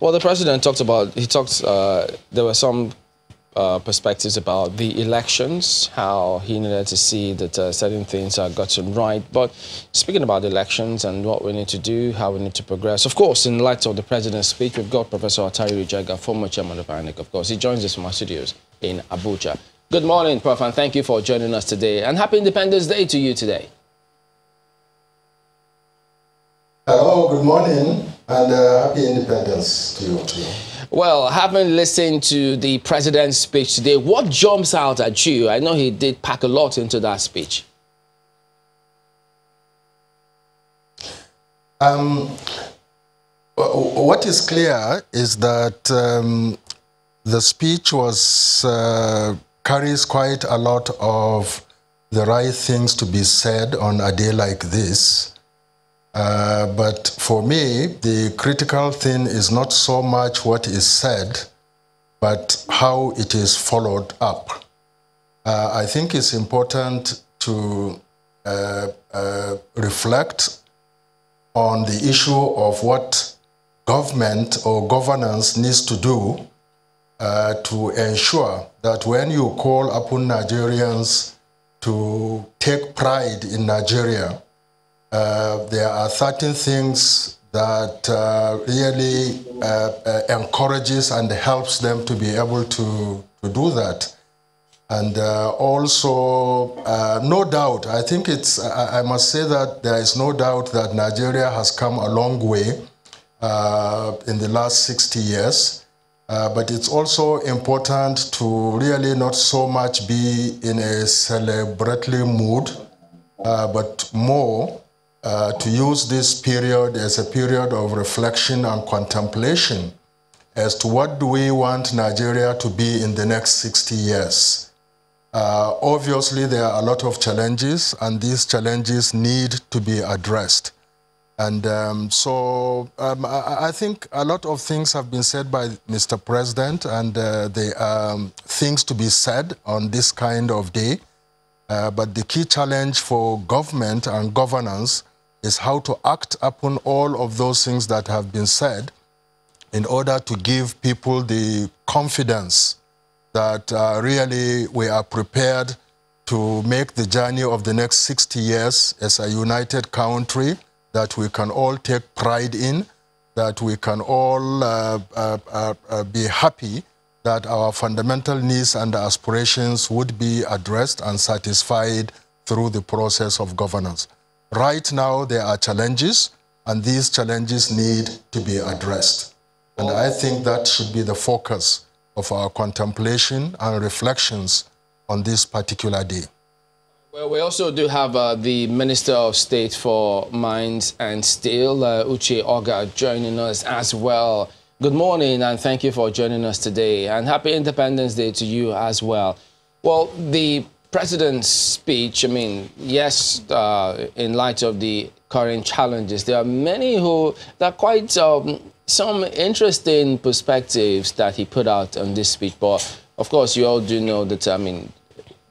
Well, the president talked about, he talked, uh, there were some uh, perspectives about the elections, how he needed to see that uh, certain things are gotten right. But speaking about elections and what we need to do, how we need to progress, of course, in light of the president's speech, we've got Professor Attahiru Jega, former chairman of INEC, of course. He joins us from our studios in Abuja. Good morning, Prof, and thank you for joining us today. And happy Independence Day to you today. Hello, good morning, and uh, happy independence to you too. Well, having listened to the president's speech today, what jumps out at you? I know he did pack a lot into that speech. Um, what is clear is that um, the speech was uh, carries quite a lot of the right things to be said on a day like this. Uh, but for me, the critical thing is not so much what is said, but how it is followed up. Uh, I think it's important to uh, uh reflect on the issue of what government or governance needs to do uh, to ensure that when you call upon Nigerians to take pride in Nigeria, uh, there are certain things that uh, really uh, uh, encourages and helps them to be able to, to do that. And uh, also, no doubt, I think it's, I, I, must say that there is no doubt that Nigeria has come a long way in the last 60 years. but it's also important to really not so much be in a celebratory mood, but more uh, to use this period as a period of reflection and contemplation as to what do we want Nigeria to be in the next 60 years. Uh, obviously, there are a lot of challenges, and these challenges need to be addressed. And um, so um, I, I, think a lot of things have been said by Mr. President, and uh, are um, things to be said on this kind of day. Uh, but the key challenge for government and governance is how to act upon all of those things that have been said in order to give people the confidence that uh, really we are prepared to make the journey of the next 60 years as a united country that we can all take pride in, that we can all uh, uh, uh, uh be happy that our fundamental needs and aspirations would be addressed and satisfied through the process of governance. Right now, there are challenges, and these challenges need to be addressed. And I think that should be the focus of our contemplation and reflections on this particular day. Well, we also do have uh, the Minister of State for Mines and Steel, uh, Uche Ogah, joining us as well. Good morning and thank you for joining us today. And happy Independence Day to you as well. Well, the president's speech, I mean, yes, uh, in light of the current challenges, there are many who, there are quite um, some interesting perspectives that he put out on this speech. But of course, you all do know that, I mean,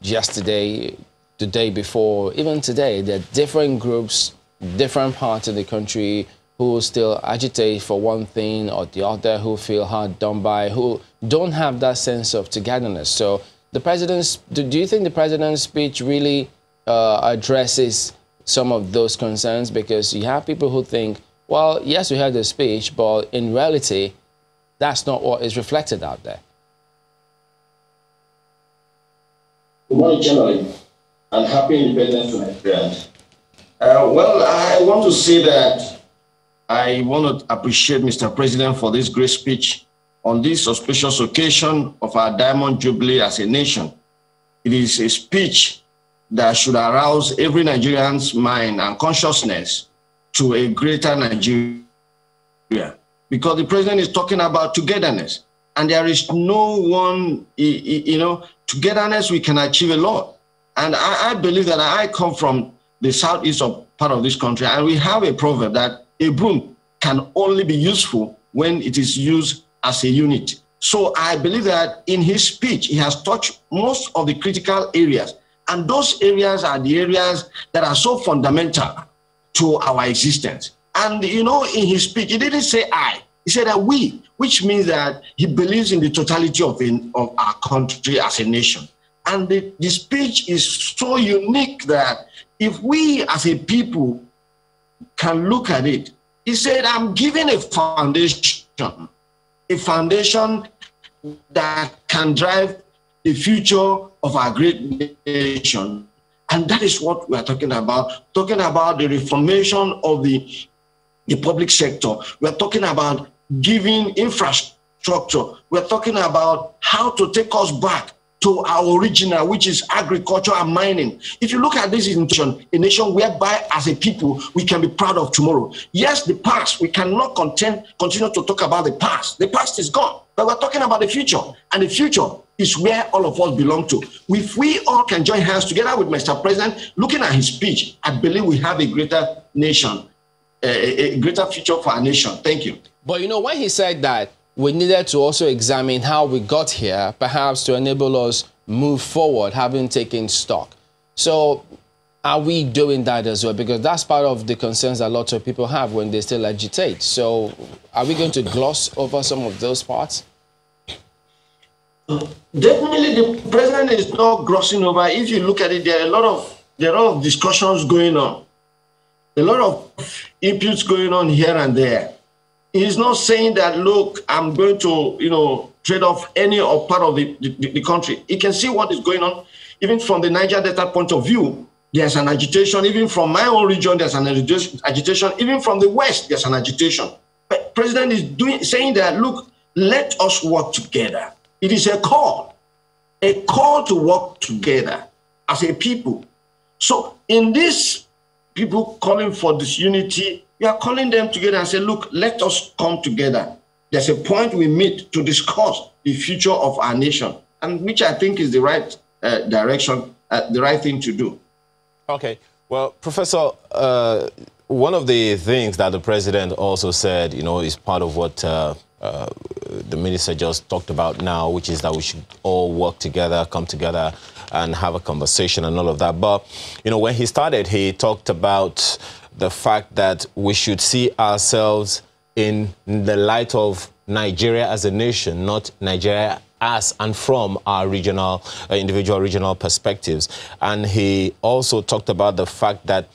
yesterday, the day before, even today, there are different groups, different parts of the country who still agitate for one thing or the other, who feel hard done by, who don't have that sense of togetherness. So the president's, do, do you think the president's speech really uh, addresses some of those concerns? Because you have people who think, well, yes, we heard the speech, but in reality, that's not what is reflected out there. Good morning, General, and happy independence to Nigerians. Uh, well, I want to say that I want to appreciate Mr. President for this great speech on this auspicious occasion of our Diamond Jubilee as a nation. It is a speech that should arouse every Nigerian's mind and consciousness to a greater Nigeria. Because the president is talking about togetherness. And there is no one, you know, togetherness, we can achieve a lot. And I, I believe that I come from the southeast of part of this country, and we have a proverb that a broom can only be useful when it is used as a unit. So I believe that in his speech, he has touched most of the critical areas. And those areas are the areas that are so fundamental to our existence. And, you know, in his speech, he didn't say I, he said that we, which means that he believes in the totality of, in, of our country as a nation. And the, the speech is so unique that if we as a people can look at it, he said, I'm giving a foundation, a foundation that can drive the future of our great nation. And that is what we are talking about, talking about the reformation of the, the public sector. We're talking about giving infrastructure. We're talking about how to take us back to our original, which is agriculture and mining. If you look at this nation, a nation whereby as a people we can be proud of tomorrow. Yes, the past, we cannot content, continue to talk about the past. The past is gone, but we're talking about the future. And the future is where all of us belong to. If we all can join hands together with Mr. President, looking at his speech, I believe we have a greater nation, a, a greater future for our nation. Thank you. But you know, when he said that, we needed to also examine how we got here, perhaps to enable us move forward, having taken stock. So are we doing that as well? Because that's part of the concerns that lots of people have when they still agitate. So are we going to gloss over some of those parts? Definitely, the president is not glossing over. If you look at it, there are a lot of there are discussions going on, a lot of inputs going on here and there he's not saying that, look, I'm going to, you know, trade off any or part of the, the, the country. He can see what is going on. Even from the Niger Delta point of view, there's an agitation. Even from my own region, there's an agitation. Even from the West, there's an agitation. But President is doing saying that, look, let us work together. It is a call, a call to work together as a people. So in this people calling for disunity we are calling them together and say, look, let us come together. There's a point we meet to discuss the future of our nation, and which I think is the right uh, direction, uh, the right thing to do. Okay. Well, Professor, uh, one of the things that the president also said, you know, is part of what uh, uh, the minister just talked about now, which is that we should all work together, come together, and have a conversation and all of that. But, you know, when he started, he talked about the fact that we should see ourselves in the light of Nigeria as a nation, not Nigeria as and from our regional, uh, individual regional perspectives. And he also talked about the fact that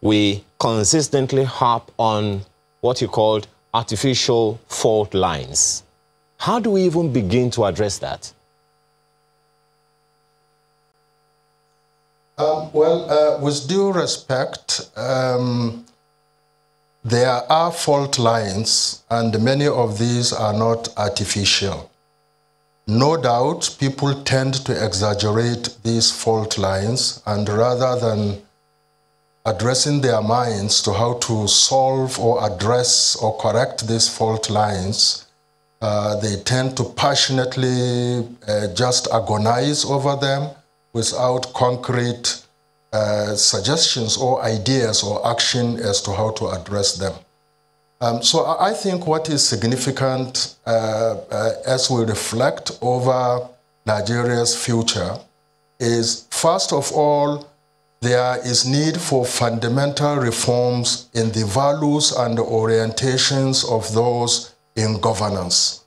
we consistently harp on what he called artificial fault lines. How do we even begin to address that? Um, well, uh, with due respect, um, there are fault lines, and many of these are not artificial. No doubt, people tend to exaggerate these fault lines, and rather than addressing their minds to how to solve or address or correct these fault lines, uh, they tend to passionately uh, just agonize over them without concrete uh, suggestions or ideas or action as to how to address them. Um, so I think what is significant uh, uh, as we reflect over Nigeria's future is, first of all, there is need for fundamental reforms in the values and the orientations of those in governance.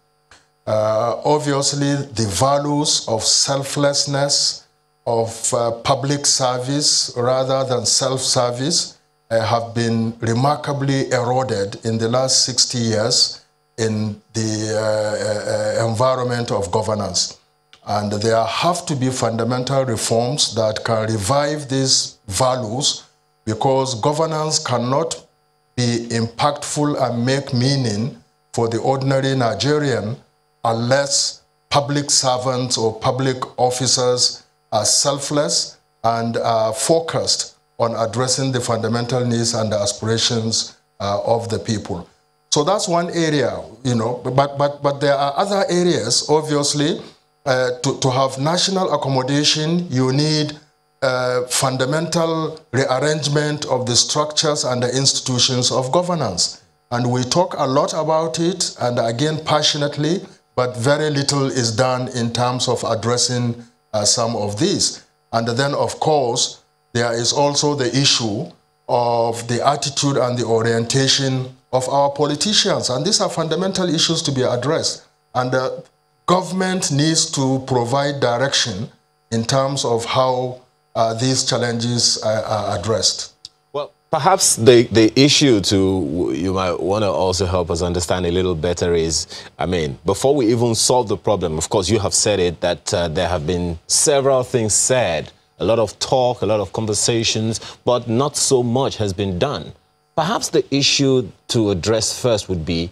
Uh, obviously, the values of selflessness, of uh, public service rather than self-service uh, have been remarkably eroded in the last 60 years in the uh, uh, environment of governance. And there have to be fundamental reforms that can revive these values because governance cannot be impactful and make meaning for the ordinary Nigerian unless public servants or public officers are selfless and are focused on addressing the fundamental needs and the aspirations uh, of the people. So that's one area, you know, but, but, but there are other areas, obviously, uh, to, to have national accommodation, you need uh, fundamental rearrangement of the structures and the institutions of governance. And we talk a lot about it, and again, passionately, but very little is done in terms of addressing some of these. And then, of course, there is also the issue of the attitude and the orientation of our politicians. And these are fundamental issues to be addressed. And the government needs to provide direction in terms of how uh, these challenges are, are addressed. Perhaps the, the issue to you might want to also help us understand a little better is, I mean, before we even solve the problem, of course, you have said it that uh, there have been several things said, a lot of talk, a lot of conversations, but not so much has been done. Perhaps the issue to address first would be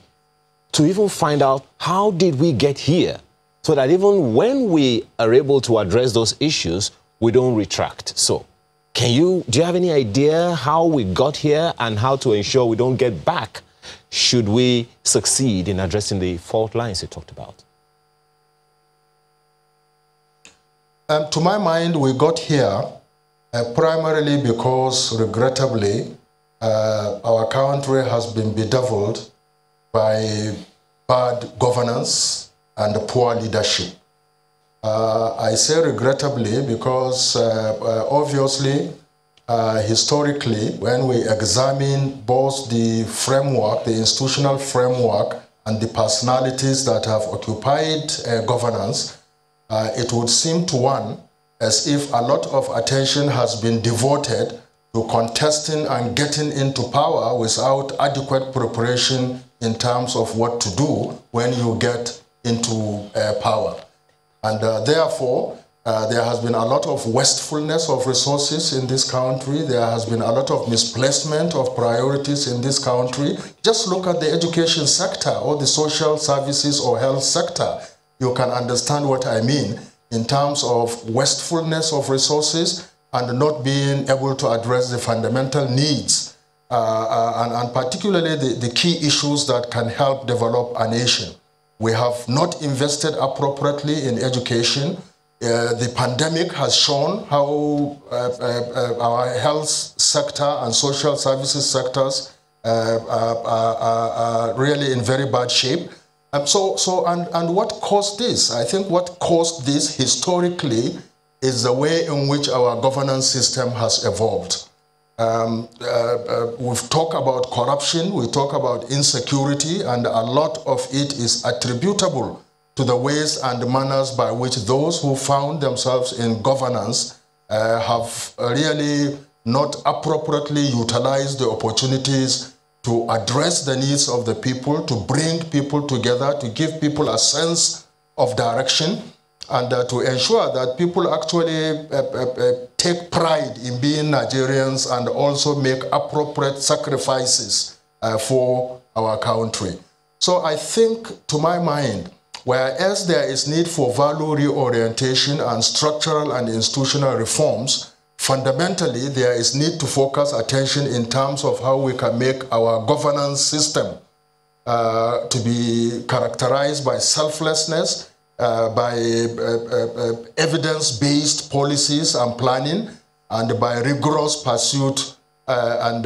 to even find out how did we get here so that even when we are able to address those issues, we don't retract. So, can you, do you have any idea how we got here and how to ensure we don't get back should we succeed in addressing the fault lines you talked about? Um, to my mind, we got here uh, primarily because, regrettably, uh, our country has been bedeviled by bad governance and poor leadership. Uh, I say regrettably because uh, uh, obviously, uh, historically, when we examine both the framework, the institutional framework, and the personalities that have occupied uh, governance, uh, it would seem to one as if a lot of attention has been devoted to contesting and getting into power without adequate preparation in terms of what to do when you get into power. And uh, therefore, uh, there has been a lot of wastefulness of resources in this country. There has been a lot of misplacement of priorities in this country. Just look at the education sector or the social services or health sector. You can understand what I mean in terms of wastefulness of resources and not being able to address the fundamental needs uh, uh and, and, particularly the, the key issues that can help develop a nation. We have not invested appropriately in education. Uh, the pandemic has shown how uh, uh, our health sector and social services sectors uh, are, are, really in very bad shape. Um, so, so and, and what caused this? I think what caused this historically is the way in which our governance system has evolved. Um, uh, uh, we've talked about corruption, we talk about insecurity, and a lot of it is attributable to the ways and manners by which those who found themselves in governance uh, have really not appropriately utilized the opportunities to address the needs of the people, to bring people together, to give people a sense of direction, and uh, to ensure that people actually uh, uh, uh, take pride in being Nigerians and also make appropriate sacrifices uh, for our country. So I think, to my mind, whereas there is need for value reorientation and structural and institutional reforms, fundamentally there is need to focus attention in terms of how we can make our governance system uh, to be characterized by selflessness, by uh, uh, evidence-based policies and planning and by rigorous pursuit and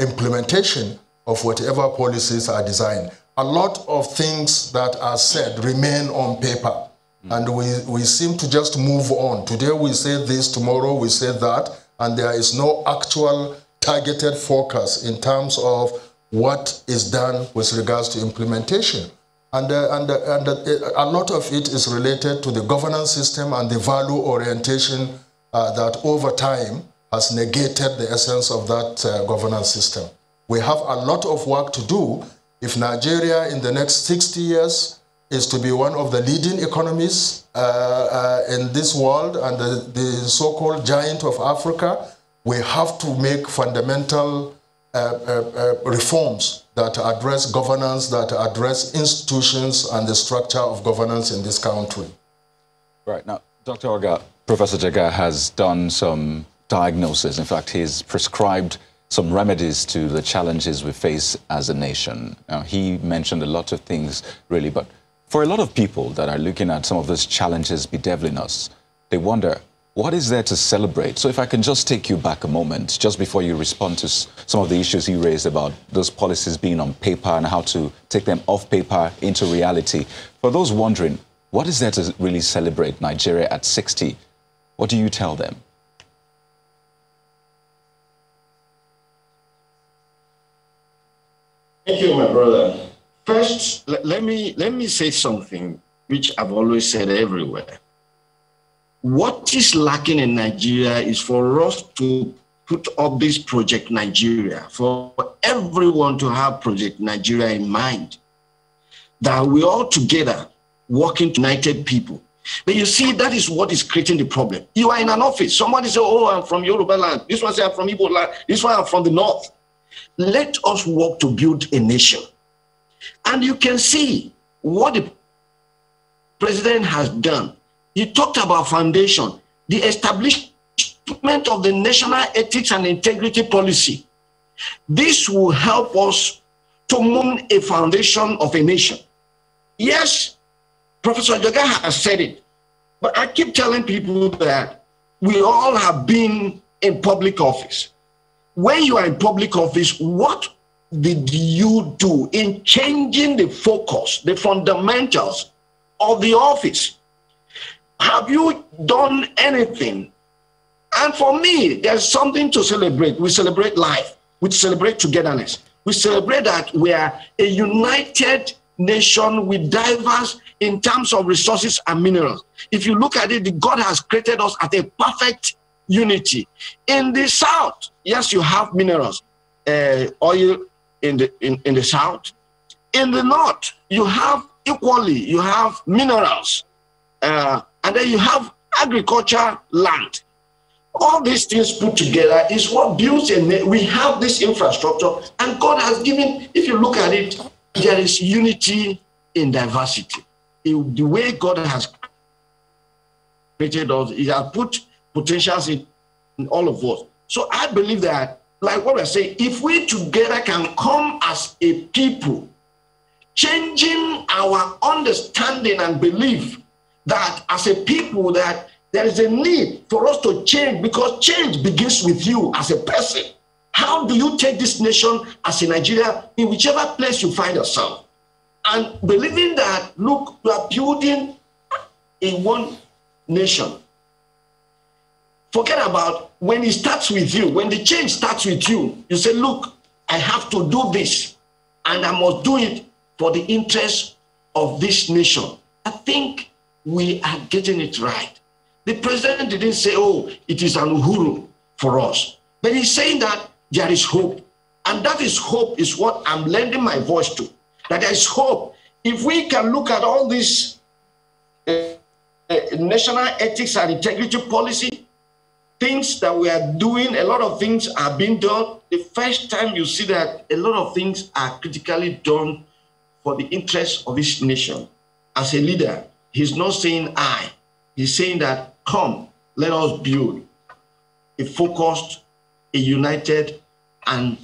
implementation of whatever policies are designed. A lot of things that are said remain on paper. Mm. And we, we seem to just move on. Today we say this, tomorrow we say that, and there is no actual targeted focus in terms of what is done with regards to implementation. And, uh, and, uh, and uh, a lot of it is related to the governance system and the value orientation uh, that over time has negated the essence of that uh, governance system. We have a lot of work to do if Nigeria in the next 60 years is to be one of the leading economies uh, in this world and the, the so-called giant of Africa, we have to make fundamental reforms that address governance, that address institutions and the structure of governance in this country. Right. Now, Dr. Ogah, Professor Jega has done some diagnosis. In fact, he's prescribed some remedies to the challenges we face as a nation. Now, he mentioned a lot of things, really, but for a lot of people that are looking at some of those challenges bedeviling us, they wonder, what is there to celebrate? So if I can just take you back a moment, just before you respond to some of the issues you raised about those policies being on paper and how to take them off paper into reality. For those wondering, what is there to really celebrate Nigeria at 60? What do you tell them? Thank you, my brother. First, let me let me say something which I've always said everywhere. What is lacking in Nigeria is for us to put up this Project Nigeria, for everyone to have Project Nigeria in mind. That we all together working united people. But you see, that is what is creating the problem. You are in an office. Somebody say, Oh, I'm from Yoruba land. This one say, I'm from Igbo land. This one, I'm from the north. Let us work to build a nation. And you can see what the president has done. He talked about foundation, the establishment of the national ethics and integrity policy. This will help us to moon a foundation of a nation. Yes, Professor Jega has said it, but I keep telling people that we all have been in public office. When you are in public office, what did you do in changing the focus, the fundamentals of the office? Have you done anything? And for me, there's something to celebrate. We celebrate life, we celebrate togetherness, we celebrate that we are a united nation with diverse in terms of resources and minerals. If you look at it, God has created us at a perfect unity. In the south, yes, you have minerals, uh, oil in the in, in the south. In the north, you have equally you have minerals, uh, and then you have agriculture land. All these things put together is what builds a. We have this infrastructure, and God has given. If you look at it, there is unity in diversity. It, the way God has created us, He has put potentials in, in all of us. So I believe that, like what I say, if we together can come as a people, changing our understanding and belief that as a people that there is a need for us to change because change begins with you as a person. How do you take this nation as a Nigeria in whichever place you find yourself? And believing that, look, you are building in one nation. Forget about when it starts with you, when the change starts with you, you say, look, I have to do this, and I must do it for the interest of this nation. I think we are getting it right. The president didn't say, oh, it is an uhuru for us. But he's saying that there is hope. And that is hope is what I'm lending my voice to. That there is hope. If we can look at all this uh, uh, national ethics and integrity policy, things that we are doing, a lot of things are being done. The first time you see that a lot of things are critically done for the interest of this nation. As a leader, he's not saying I, he's saying that come, let us build a focused, a united, and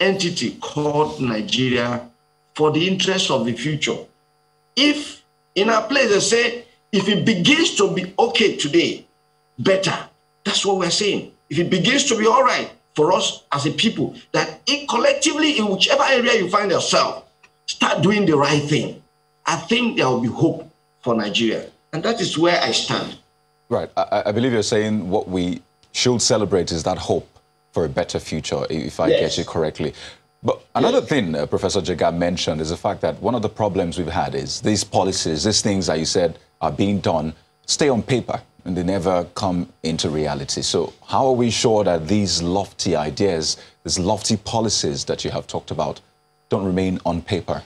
entity called Nigeria for the interest of the future. If in our place they say, if it begins to be okay today, better. That's what we're saying. If it begins to be all right for us as a people, that it collectively, in whichever area you find yourself, start doing the right thing. I think there will be hope for Nigeria. And that is where I stand. Right. I, I believe you're saying what we should celebrate is that hope for a better future, if I yes. get you correctly. But another yes. thing uh, Professor Jega mentioned is the fact that one of the problems we've had is these policies, these things that you said are being done, stay on paper and they never come into reality. So how are we sure that these lofty ideas, these lofty policies that you have talked about don't remain on paper?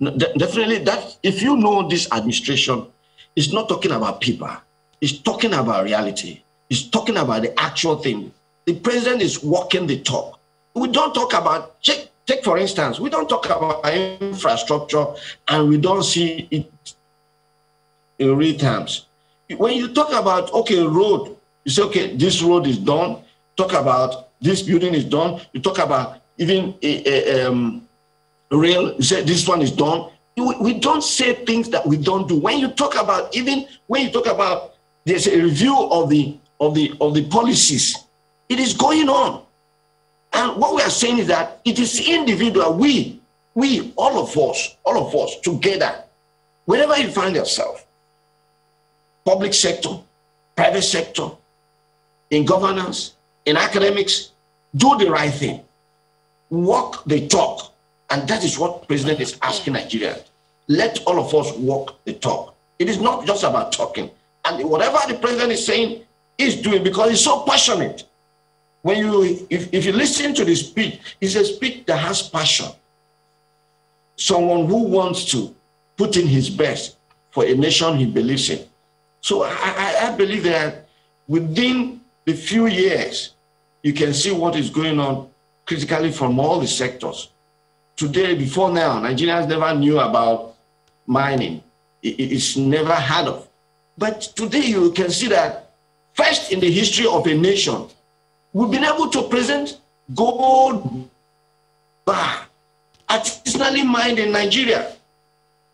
Definitely that if you know this administration is not talking about paper it's talking about reality. it's talking about the actual thing. The president is walking the talk. We don't talk about, take, take for instance, we don't talk about infrastructure and we don't see it in real terms. When you talk about, okay, road, you say, okay, this road is done. Talk about this building is done. You talk about even a, a um, you say this one is done. We don't say things that we don't do. When you talk about, even when you talk about there's a review of the of the of the policies. It is going on. And what we are saying is that it is individual, we, we, all of us, all of us together, wherever you find yourself, public sector, private sector, in governance, in academics, do the right thing, walk the talk. And that is what President is asking Nigeria. Let all of us walk the talk. It is not just about talking. And whatever the president is saying, he's doing because he's so passionate. When you, if, if you listen to the speech, it's a speech that has passion. Someone who wants to put in his best for a nation he believes in. So I, I, I believe that within the few years, you can see what is going on critically from all the sectors. Today, before now, Nigerians never knew about mining. It's never heard of. But today you can see that first in the history of a nation, we've been able to present gold bar artisanally mined in Nigeria.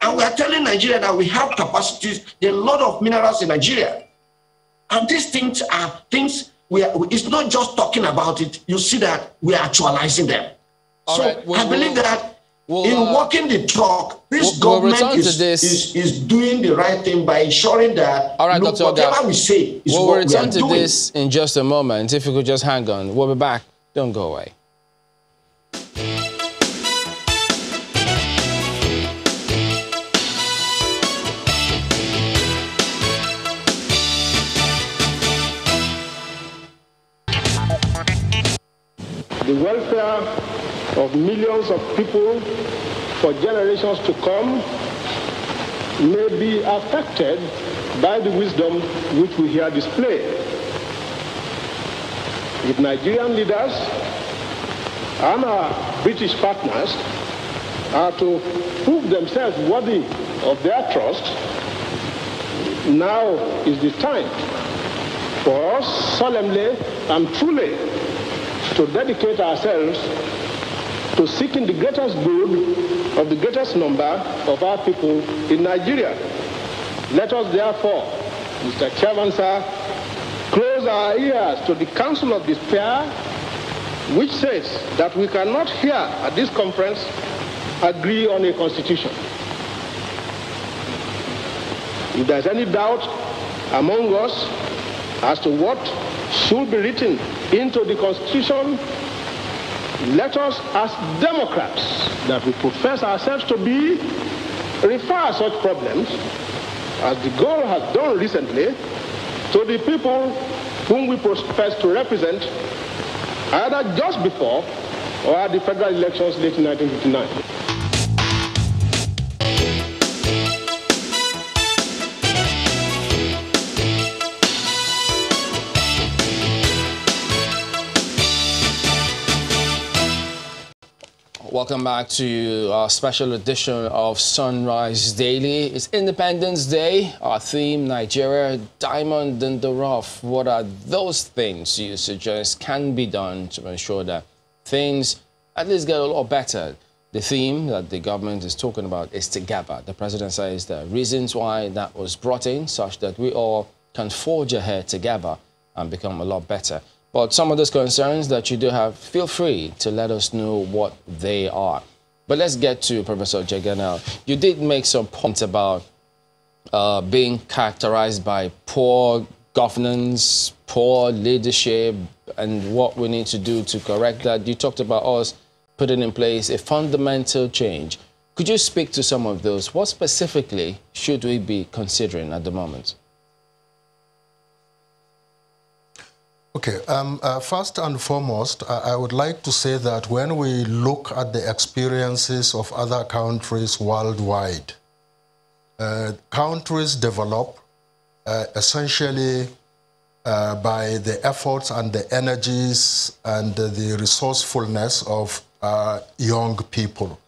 And we are telling Nigeria that we have capacities, there are a lot of minerals in Nigeria. And these things are things we are, it's not just talking about it, you see that we are actualizing them. All so right. I believe that We'll, in uh, walking the talk, this we'll, government we'll is, this. Is, is doing the right thing by ensuring that All right, look, Dr. whatever Ogah, we say is we'll what return we are to doing. this in just a moment. If you could just hang on, we'll be back. Don't go away. The welfare of millions of people for generations to come may be affected by the wisdom which we here display. If Nigerian leaders and our British partners are to prove themselves worthy of their trust, now is the time for us solemnly and truly to dedicate ourselves to seeking the greatest good of the greatest number of our people in Nigeria. Let us therefore, Mr. Chairman, sir, close our ears to the counsel of despair, which says that we cannot here at this conference agree on a constitution. If there's any doubt among us as to what should be written into the constitution let us, as Democrats that we profess ourselves to be, refer such problems, as de Gaulle has done recently, to the people whom we profess to represent, either just before or at the federal elections late in 1959. Welcome back to our special edition of Sunrise Daily. It's Independence Day. Our theme, Nigeria, Diamond in the Rough. What are those things you suggest can be done to ensure that things at least get a lot better? The theme that the government is talking about is together. The president says the reasons why that was brought in such that we all can forge ahead together and become a lot better. But some of those concerns that you do have, feel free to let us know what they are. But let's get to Professor Jega now. You did make some points about uh, being characterized by poor governance, poor leadership, and what we need to do to correct that. You talked about us putting in place a fundamental change. Could you speak to some of those? What specifically should we be considering at the moment? Okay, um, uh, first and foremost, I, I, would like to say that when we look at the experiences of other countries worldwide, uh, countries develop uh, essentially uh, by the efforts and the energies and the resourcefulness of uh, young people.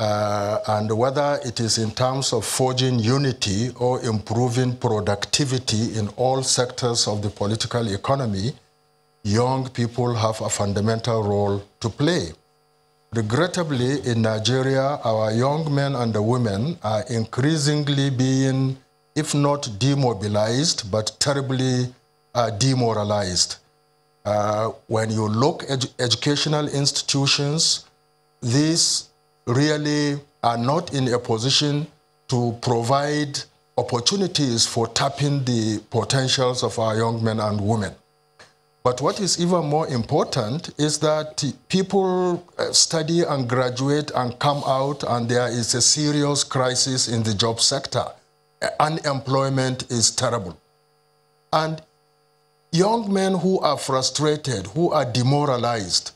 Uh, and whether it is in terms of forging unity or improving productivity in all sectors of the political economy, young people have a fundamental role to play. Regrettably, in Nigeria, our young men and women are increasingly being, if not demobilized, but terribly uh, demoralized. Uh, when you look at edu educational institutions, these really are not in a position to provide opportunities for tapping the potentials of our young men and women. But what is even more important is that people uh, study and graduate and come out, and there is a serious crisis in the job sector. Unemployment is terrible. And young men who are frustrated, who are demoralized,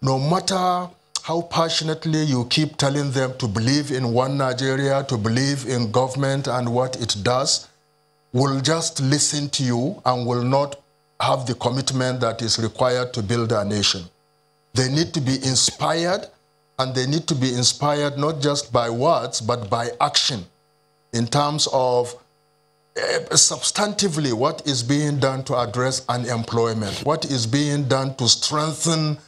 no matter how passionately you keep telling them to believe in one Nigeria, to believe in government and what it does, will just listen to you and will not have the commitment that is required to build a nation. They need to be inspired, and they need to be inspired not just by words, but by action in terms of uh, substantively what is being done to address unemployment, what is being done to strengthen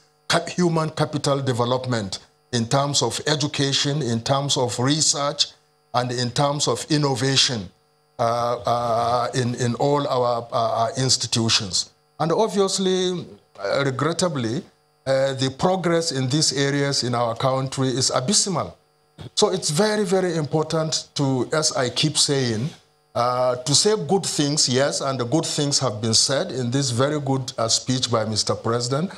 human capital development in terms of education, in terms of research, and in terms of innovation uh, uh, in, in all our uh, institutions. And obviously, uh, regrettably, uh, the progress in these areas in our country is abysmal. So it's very, very important to, as I keep saying, uh, to say good things, yes, and the good things have been said in this very good speech by Mr. President,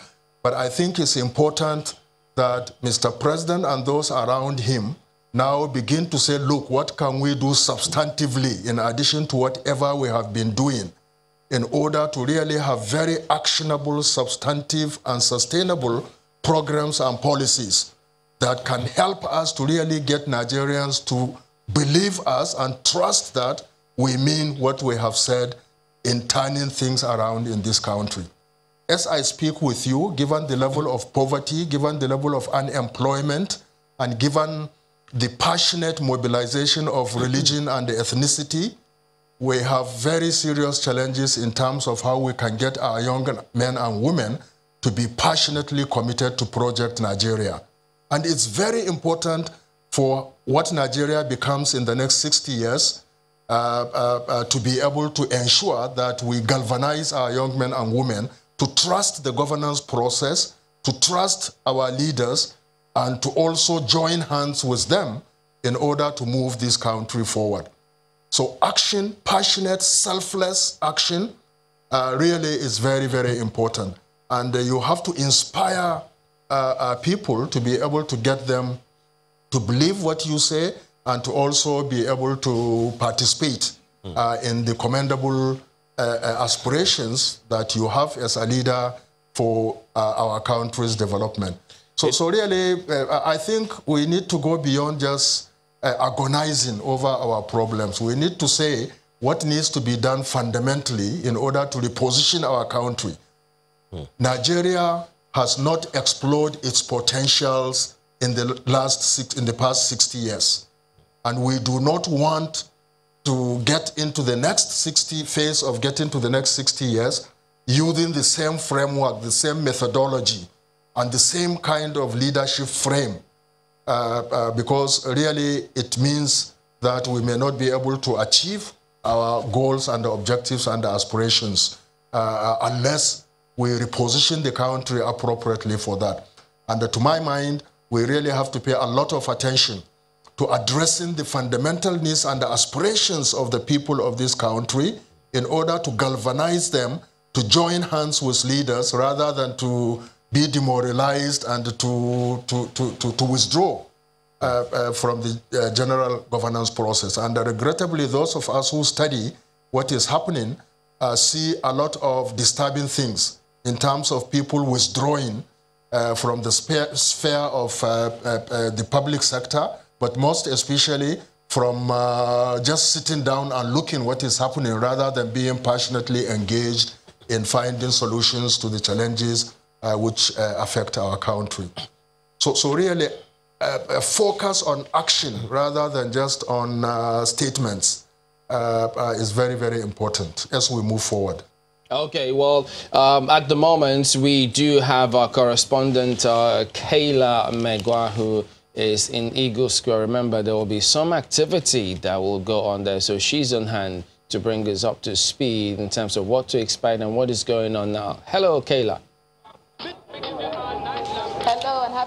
but I think it's important that Mr. President and those around him now begin to say, look, what can we do substantively in addition to whatever we have been doing in order to really have very actionable, substantive, and sustainable programs and policies that can help us to really get Nigerians to believe us and trust that we mean what we have said in turning things around in this country as I speak with you, given the level of poverty, given the level of unemployment, and given the passionate mobilization of religion and ethnicity, we have very serious challenges in terms of how we can get our young men and women to be passionately committed to Project Nigeria. And it's very important for what Nigeria becomes in the next 60 years uh, uh, uh, to be able to ensure that we galvanize our young men and women to trust the governance process, to trust our leaders, and to also join hands with them in order to move this country forward. So action, passionate, selfless action uh, really is very, very important. And uh, you have to inspire uh, uh people to be able to get them to believe what you say and to also be able to participate mm. in the commendable uh, uh, aspirations that you have as a leader for uh, our country's development. So, so really, I think we need to go beyond just agonizing over our problems. We need to say what needs to be done fundamentally in order to reposition our country. Hmm. Nigeria has not explored its potentials in the last six, in the past 60 years. And we do not want to get into the next 60 phase of getting to the next 60 years using the same framework, the same methodology, and the same kind of leadership frame. Uh, uh, because really it means that we may not be able to achieve our goals and objectives and aspirations uh, unless we reposition the country appropriately for that. And to my mind, we really have to pay a lot of attention to addressing the fundamental needs and the aspirations of the people of this country in order to galvanize them to join hands with leaders rather than to be demoralized and to, to, to, to, to withdraw uh, uh, from the uh, general governance process. And regrettably, those of us who study what is happening uh, see a lot of disturbing things in terms of people withdrawing uh, from the sphere of uh, the public sector but most especially from uh, just sitting down and looking what is happening rather than being passionately engaged in finding solutions to the challenges uh, which uh, affect our country. So, so really, uh, a focus on action rather than just on uh, statements uh, is very, very important as we move forward. Okay, well, um, at the moment, we do have our correspondent, Kayla Megwa, who is in Eagle Square. Remember, there will be some activity that will go on there. So she's on hand to bring us up to speed in terms of what to expect and what is going on now. Hello, Kayla.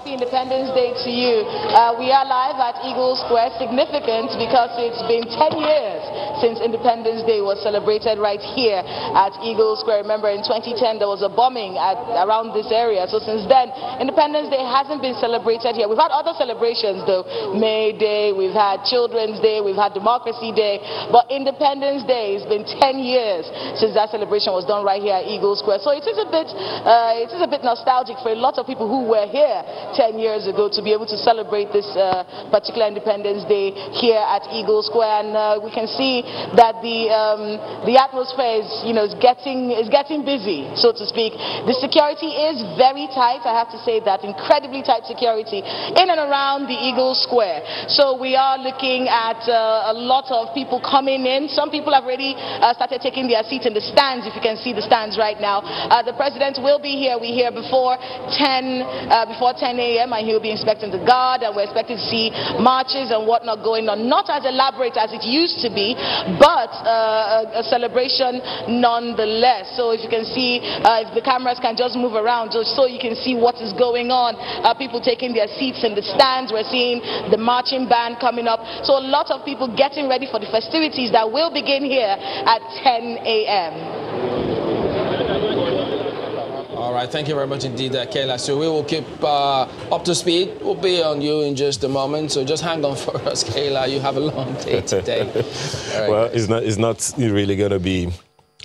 Happy Independence Day to you. Uh, we are live at Eagle Square, significant because it's been 10 years since Independence Day was celebrated right here at Eagle Square. Remember, in 2010, there was a bombing at, around this area. So since then, Independence Day hasn't been celebrated here. We've had other celebrations, though. May Day, we've had Children's Day, we've had Democracy Day. But Independence Day, it's been 10 years since that celebration was done right here at Eagle Square. So it is a bit, uh, it is a bit nostalgic for a lot of people who were here 10 years ago to be able to celebrate this uh, particular Independence Day here at Eagle Square. And uh, we can see that the, um, the atmosphere is, you know, is getting, is getting busy, so to speak. The security is very tight, I have to say that, incredibly tight security in and around the Eagle Square. So we are looking at uh, a lot of people coming in. Some people have already uh, started taking their seats in the stands, if you can see the stands right now. Uh, the president will be here, we hear, before 10, uh, before 10 a.m. and he'll be inspecting the guard and we're expecting to see marches and whatnot going on. Not as elaborate as it used to be, but uh, a, celebration nonetheless. So if you can see, uh, if the cameras can just move around just so you can see what is going on. Uh, people taking their seats in the stands. We're seeing the marching band coming up. So a lot of people getting ready for the festivities that will begin here at 10 a.m. All right, thank you very much indeed, uh, Kayla. So we will keep uh, up to speed. We'll be on you in just a moment. So just hang on for us, Kayla. You have a long day today. Right, well, guys. it's not. It's not really going to be.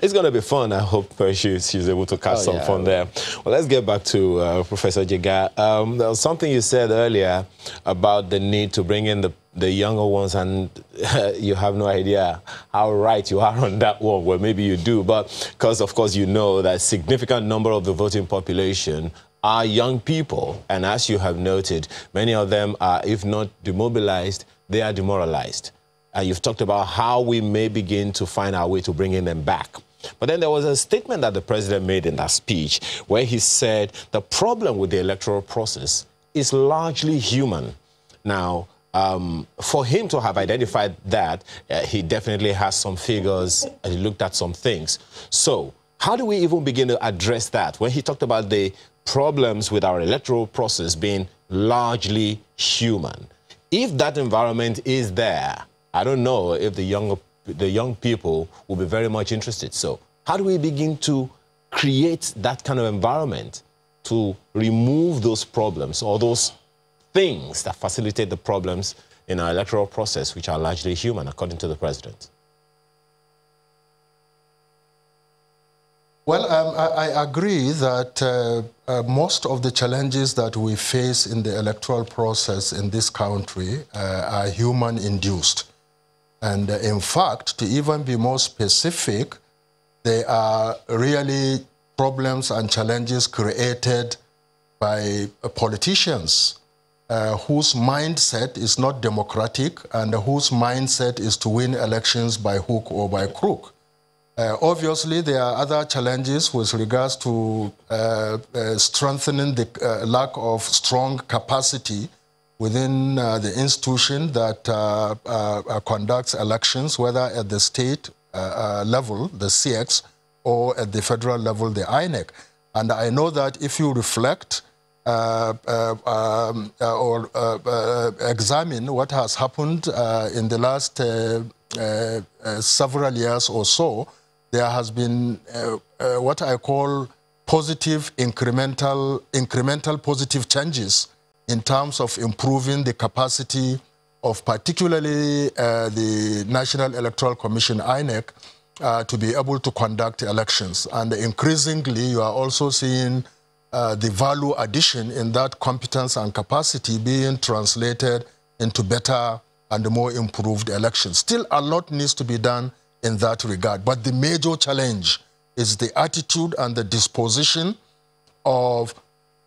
It's going to be fun. I hope she's, she's able to catch oh, some yeah. fun there. Well, let's get back to uh, Professor Jega. Um, there was something you said earlier about the need to bring in the the younger ones and you have no idea how right you are on that one. Well, maybe you do, but because, of course, you know that significant number of the voting population are young people. And as you have noted, many of them are, if not demobilized, they are demoralized. And you've talked about how we may begin to find our way to bringing them back. But then there was a statement that the president made in that speech where he said the problem with the electoral process is largely human. Now, um, for him to have identified that, uh, he definitely has some figures and he looked at some things. So, how do we even begin to address that? When he talked about the problems with our electoral process being largely human, if that environment is there, I don't know if the young, the young people will be very much interested. So, how do we begin to create that kind of environment to remove those problems or those things that facilitate the problems in our electoral process, which are largely human, according to the president? Well, um, I, I, agree that uh, uh, most of the challenges that we face in the electoral process in this country uh, are human induced. And uh, in fact, to even be more specific, they are really problems and challenges created by politicians uh, whose mindset is not democratic and whose mindset is to win elections by hook or by crook. Uh, obviously, there are other challenges with regards to uh, uh strengthening the uh, lack of strong capacity within uh, the institution that conducts elections, whether at the state level, the CX, or at the federal level, the INEC. And I know that if you reflect Uh, um, uh, or uh, uh, examine what has happened in the last several years or so, there has been what I call positive incremental, incremental positive changes in terms of improving the capacity of particularly uh, the National Electoral Commission, INEC, uh, to be able to conduct elections. And increasingly, you are also seeing uh, the value addition in that competence and capacity being translated into better and more improved elections. Still, a lot needs to be done in that regard. But the major challenge is the attitude and the disposition of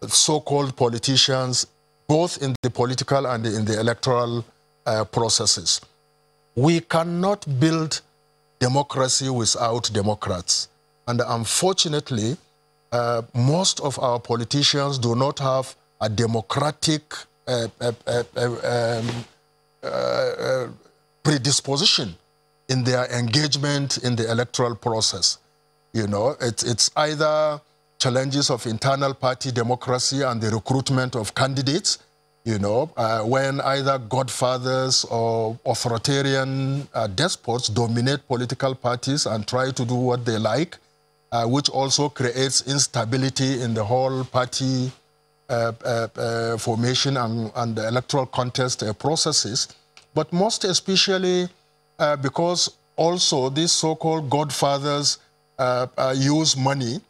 so-called politicians, both in the political and in the electoral uh, processes. We cannot build democracy without Democrats. And unfortunately, uh, most of our politicians do not have a democratic uh, uh, uh, uh um, predisposition in their engagement in the electoral process. You know, it's, it's either challenges of internal party democracy and the recruitment of candidates. You know, uh, when either godfathers or authoritarian uh, despots dominate political parties and try to do what they like, uh, which also creates instability in the whole party uh, uh, uh, formation and, and, the electoral contest processes. But most especially because also these so-called godfathers use money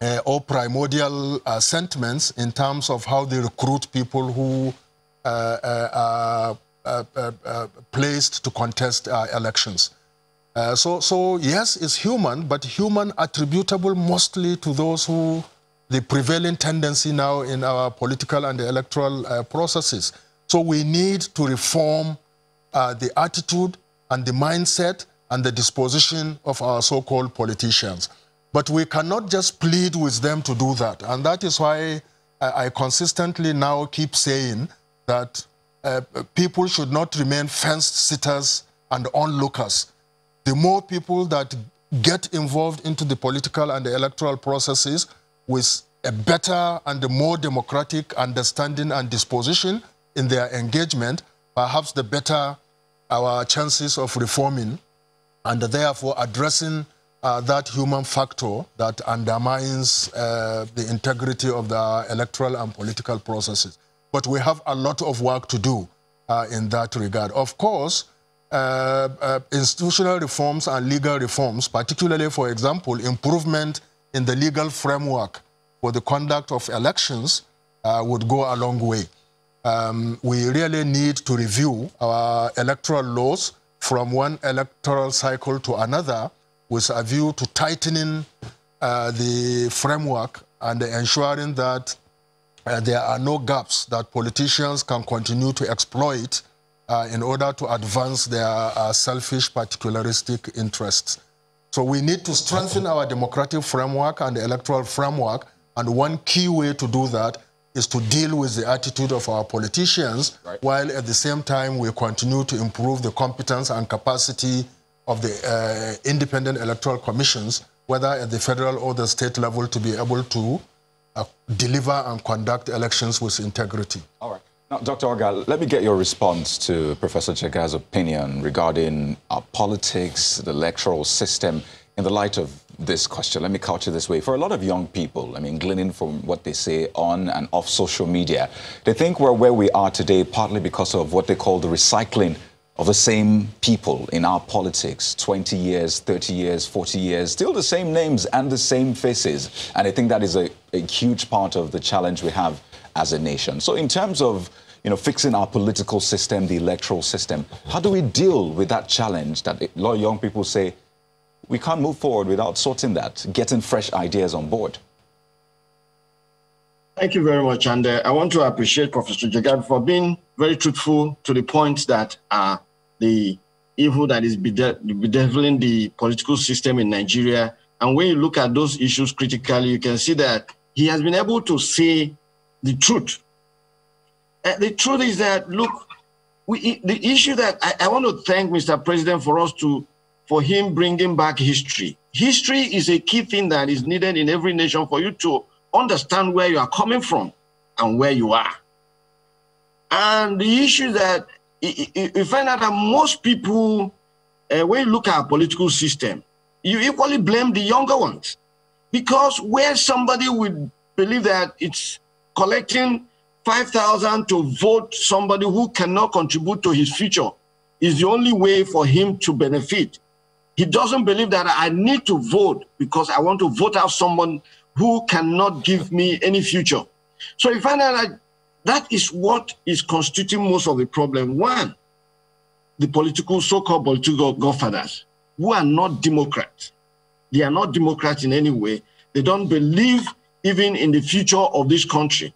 uh, or primordial uh, sentiments in terms of how they recruit people who uh, are placed to contest elections. So, so yes, it's human, but human attributable mostly to those who the prevailing tendency now in our political and electoral uh, processes. So we need to reform uh, the attitude and the mindset and the disposition of our so-called politicians. But we cannot just plead with them to do that. And that is why I, I consistently now keep saying that uh, people should not remain fence sitters and onlookers. The more people that get involved into the political and the electoral processes, with a better and a more democratic understanding and disposition in their engagement, perhaps the better our chances of reforming and therefore addressing uh, that human factor that undermines uh, the integrity of the electoral and political processes. But we have a lot of work to do uh, in that regard. Of course, uh, uh, institutional reforms and legal reforms, particularly, for example, improvement in the legal framework for the conduct of elections uh, would go a long way. Um, we really need to review our electoral laws from one electoral cycle to another with a view to tightening uh, the framework and ensuring that uh, there are no gaps that politicians can continue to exploit uh, in order to advance their uh, selfish particularistic interests. So we need to strengthen our democratic framework and electoral framework. And one key way to do that is to deal with the attitude of our politicians, right. while at the same time we continue to improve the competence and capacity of the uh, independent electoral commissions, whether at the federal or the state level, to be able to uh, deliver and conduct elections with integrity. All right. Now, Dr. Ogah, let me get your response to Professor Jega's opinion regarding our politics, the electoral system, in the light of this question. Let me couch it this way. For a lot of young people, I mean, gleaning from what they say on and off social media, they think we're where we are today partly because of what they call the recycling of the same people in our politics 20 years, 30 years, 40 years, still the same names and the same faces. And I think that is a, a huge part of the challenge we have as a nation. So in terms of you know, fixing our political system, the electoral system, how do we deal with that challenge that a lot of young people say, we can't move forward without sorting that, getting fresh ideas on board? Thank you very much. And uh, I want to appreciate Professor Jega for being very truthful to the point that uh, the evil that is bedeviling the political system in Nigeria. And when you look at those issues critically, you can see that he has been able to say the truth. Uh, the truth is that, look, we, the issue that I, I want to thank Mr. President for us to, for him bringing back history. History is a key thing that is needed in every nation for you to understand where you are coming from and where you are. And the issue that you find out that most people, uh, when you look at our political system, you equally blame the younger ones. Because where somebody would believe that it's collecting 5,000 to vote somebody who cannot contribute to his future is the only way for him to benefit. He doesn't believe that I need to vote because I want to vote out someone who cannot give me any future. So you find out that is what is constituting most of the problem. One, the political, so-called political godfathers who are not Democrats. They are not Democrats in any way. They don't believe even in the future of this country.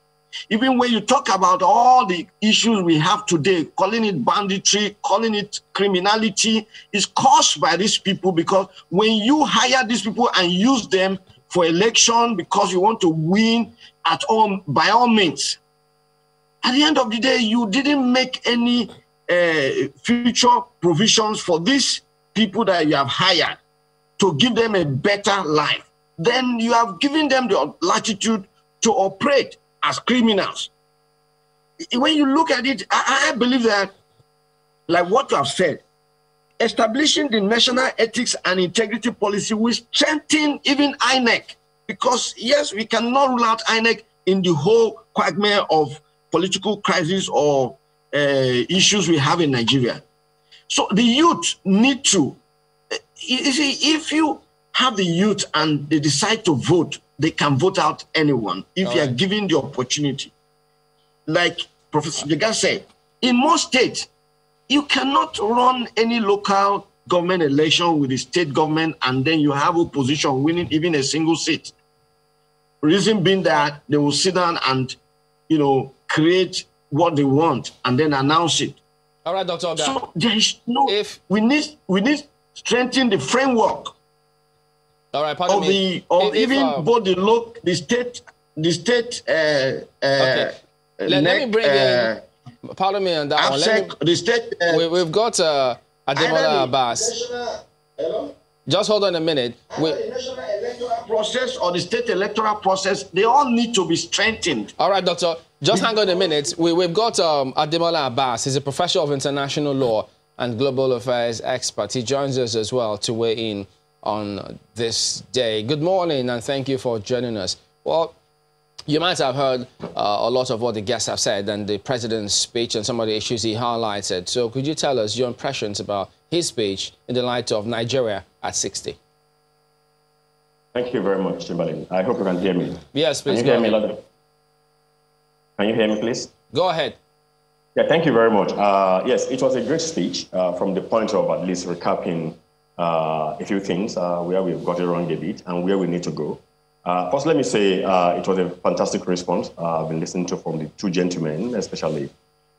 Even when you talk about all the issues we have today, calling it banditry, calling it criminality, is caused by these people because when you hire these people and use them for election because you want to win at all, by all means, at the end of the day, you didn't make any uh, future provisions for these people that you have hired to give them a better life. Then you have given them the latitude to operate as criminals. When you look at it, I, I believe that, like what you have said, establishing the national ethics and integrity policy will strengthen even INEC. Because, yes, we cannot rule out INEC in the whole quagmire of political crisis or uh, issues we have in Nigeria. So the youth need to, uh, you see, if you have the youth and they decide to vote, they can vote out anyone if All you right. are given the opportunity. Like Professor Jega said, in most states, you cannot run any local government election with the state government and then you have opposition winning even a single seat. Reason being that they will sit down and, you know, create what they want and then announce it. All right, Dr. Ogah. So there is no. If we need we need strengthen the framework. All right, pardon of me. the of if, even um, both the local, the state, the state. Uh, uh, okay. Let, let me bring uh, in. Pardon me on that one. Me, the state. Uh, we, have got uh, Ademola Abass. Hello. Just hold on a minute. We, the national electoral process or the state electoral process, they all need to be strengthened. All right, Doctor. Just hang on a minute. We, have got um, Ademola Abass. He's a professor of international law and global affairs expert. He joins us as well to weigh in on this day. Good morning and thank you for joining us. Well, you might have heard uh, a lot of what the guests have said and the president's speech and some of the issues he highlighted. So could you tell us your impressions about his speech in the light of Nigeria at 60? Thank you very much, Chamberlain. I hope you can hear me. Yes, please. Can you hear me, London? Can you hear me, please? Go ahead. Yeah, thank you very much. Uh, yes, it was a great speech uh, from the point of at least recapping uh, a few things uh, where we've got it wrong a bit and where we need to go. Uh, first, let me say uh, it was a fantastic response I've been listening to from the two gentlemen, especially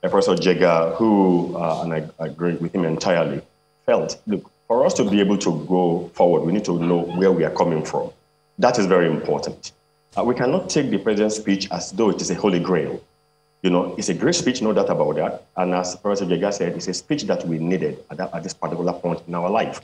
Professor Jega, who, and I agree with him entirely, felt, look, for us to be able to go forward, we need to know where we are coming from. That is very important. Uh, we cannot take the president's speech as though it is a holy grail. You know, it's a great speech, no doubt about that. And as Professor Jega said, it's a speech that we needed at, that, at this particular point in our life.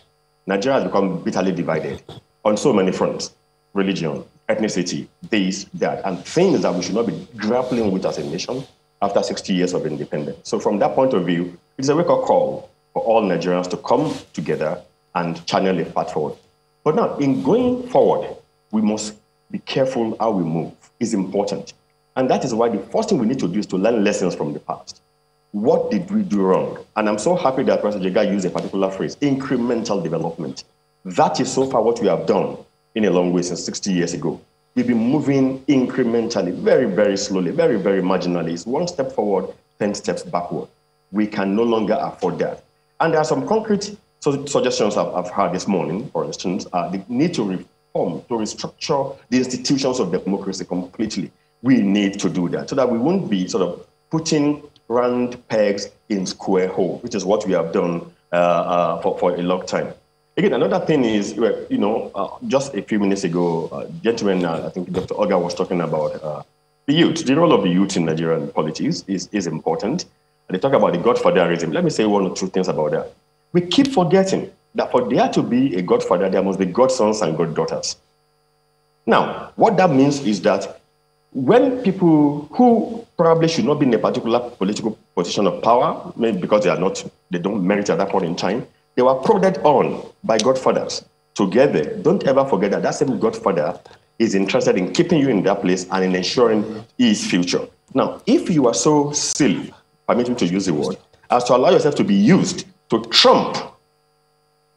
Nigeria has become bitterly divided on so many fronts religion, ethnicity, this, that, and things that we should not be grappling with as a nation after 60 years of independence. So, from that point of view, it's a wake up call for all Nigerians to come together and channel a path forward. But now, in going forward, we must be careful how we move is important. And that is why the first thing we need to do is to learn lessons from the past. What did we do wrong? And I'm so happy that Professor Jega used a particular phrase, incremental development. That is so far what we have done in a long way since 60 years ago. We've been moving incrementally, very, very slowly, very, very marginally. It's one step forward, 10 steps backward. We can no longer afford that. And there are some concrete suggestions I've, I've heard this morning, for instance, uh, the need to reform, to restructure the institutions of democracy completely. We need to do that so that we won't be sort of putting round pegs in square hole, which is what we have done uh, uh, for, for a long time. Again, another thing is, you know, uh, just a few minutes ago, uh, gentleman, uh, I think Dr. Ogah was talking about uh, the youth. The role of the youth in Nigerian politics is, is important. And they talk about the godfatherism. Let me say one or two things about that. We keep forgetting that for there to be a godfather, there must be godsons and goddaughters. Now, what that means is that when people who probably should not be in a particular political position of power, maybe because they are not, they don't merit at that point in time, they were prodded on by godfathers together. Don't ever forget that that same godfather is interested in keeping you in that place and in ensuring his future. Now, if you are so silly, permit me to use the word, as to allow yourself to be used to trump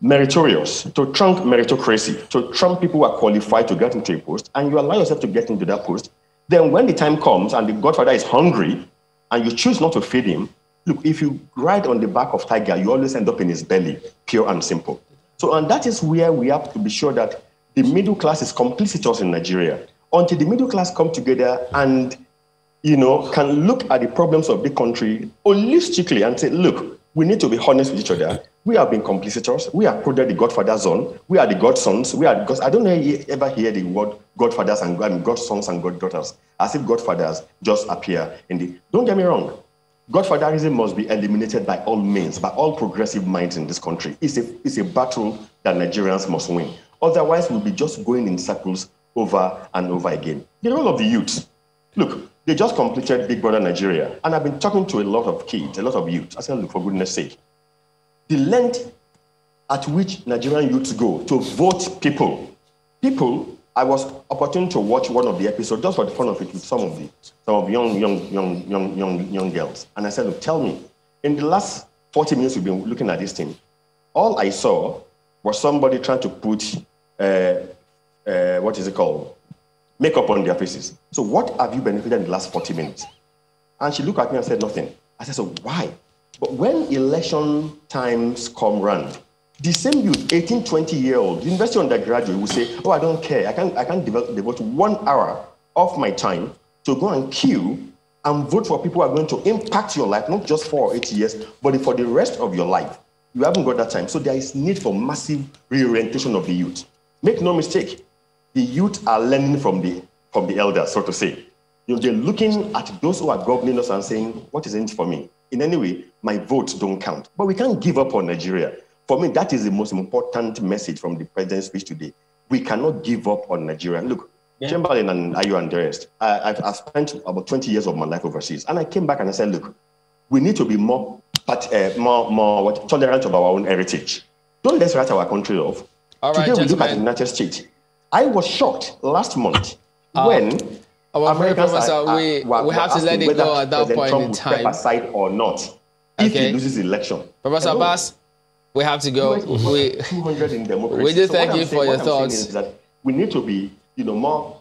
meritorious, to trump meritocracy, to trump people who are qualified to get into a post, and you allow yourself to get into that post, then when the time comes and the godfather is hungry and you choose not to feed him, look, if you ride on the back of tiger, you always end up in his belly, pure and simple. So, and that is where we have to be sure that the middle class is complicitous in Nigeria. Until the middle class come together and, you know, can look at the problems of the country holistically and say, look, we need to be honest with each other. We have been complicitors. We have put the Godfather zone. We are the godsons. We are because I don't ever hear the word Godfathers and I mean, godsons and goddaughters as if Godfathers just appear in the. Don't get me wrong. Godfatherism must be eliminated by all means, by all progressive minds in this country. It's a, it's a battle that Nigerians must win. Otherwise, we'll be just going in circles over and over again. The role of the youth. Look, they just completed Big Brother Nigeria, and I've been talking to a lot of kids, a lot of youth. I said, look, for goodness sake, the length at which Nigerian youths go to vote people. People, I was opportune to watch one of the episodes just for the fun of it with some of the some of young, young, young, young, young, young girls. And I said, look, tell me, in the last 40 minutes we've been looking at this thing, all I saw was somebody trying to put uh, uh, what is it called? Makeup on their faces. So what have you benefited in the last 40 minutes? And she looked at me and said nothing. I said, so why? But when election times come round, the same youth, 18, 20 year old, university undergraduate will say, oh, I don't care. I can't, I can't devote, one hour of my time to go and queue and vote for people who are going to impact your life, not just for eight years, but for the rest of your life. You haven't got that time. So there is need for massive reorientation of the youth. Make no mistake, the youth are learning from the, from the elders, so to say. You know, they're looking at those who are governing us and saying, what is in it for me? In any way, my votes don't count. But we can't give up on Nigeria. For me, that is the most important message from the president's speech today. We cannot give up on Nigeria. Look, yeah. Chamberlain and Ayo and the rest, I, have I've spent about 20 years of my life overseas. And I came back and I said, look, we need to be more, but, uh, more, more what, tolerant of our own heritage. Don't let's write our country off. All right, Today we look at the United States. I was shocked last month um, when our Americans are, are, we, were, we have to let it go at that point Trump in time. Aside or not if okay. he loses election. Professor Abass, we have to go. We, 200 in democracy. We do so thank you for your thoughts. that we need to be, you know, more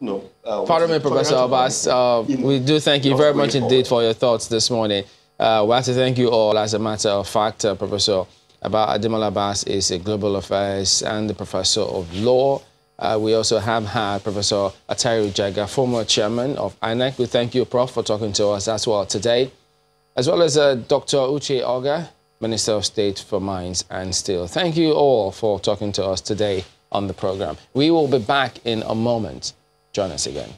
no. uh, Pardon me, Professor Abass. Uh, we do thank you very much indeed for your thoughts this morning. Uh, we have to thank you all. As a matter of fact, uh, Professor Ademola Abass is a global affairs and the professor of law. Uh, we also have had Professor Attahiru Jega, former chairman of INEC. We thank you, Prof, for talking to us as well today, as well as uh, Dr. Uche Ogah, Minister of State for Mines and Steel. Thank you all for talking to us today on the program. We will be back in a moment. Join us again.